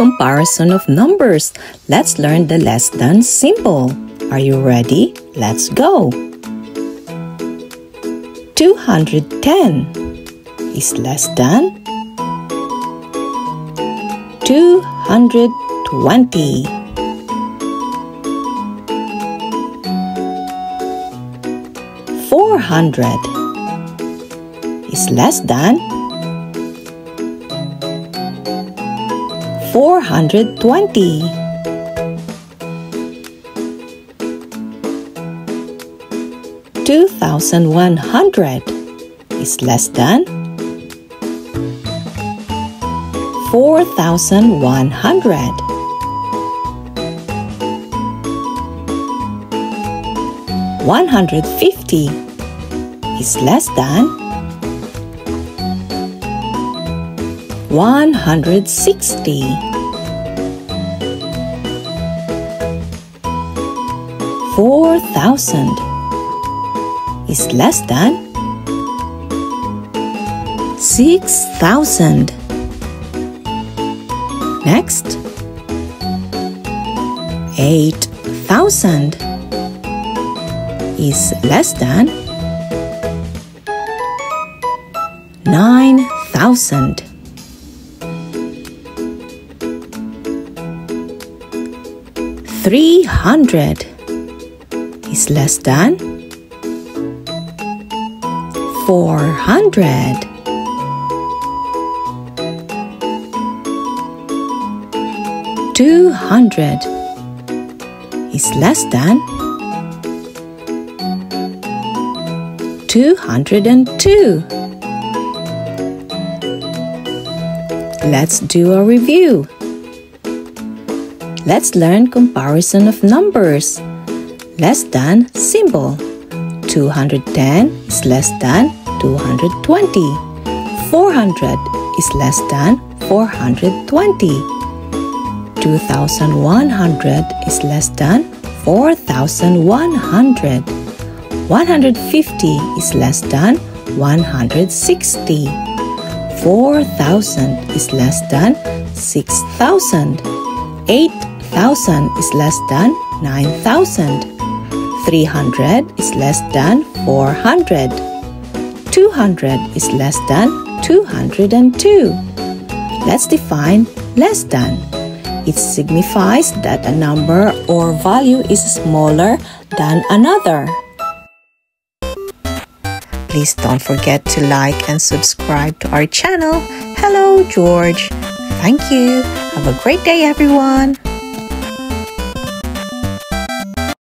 comparison of numbers. Let's learn the less than symbol. Are you ready? Let's go. 210 is less than 220. Four hundred is less than four hundred twenty. Two thousand one hundred is less than four thousand one hundred. One hundred fifty is less than one hundred sixty. Four thousand is less than six thousand. Next, eight thousand is less than nine thousand. Three hundred is less than four hundred. Two hundred is less than two hundred and two. Let's do a review. Let's learn comparison of numbers. Less than symbol. 210 is less than 220. 400 is less than 420. 2100 is less than 4100. 150 is less than 160. 4000 is less than 6000. 8000 is less than 9000. 300 is less than 400. 200 is less than 202. Let's define less than. It signifies that a number or value is smaller than another. Please don't forget to like and subscribe to our channel. Hello, George. Thank you. Have a great day, everyone.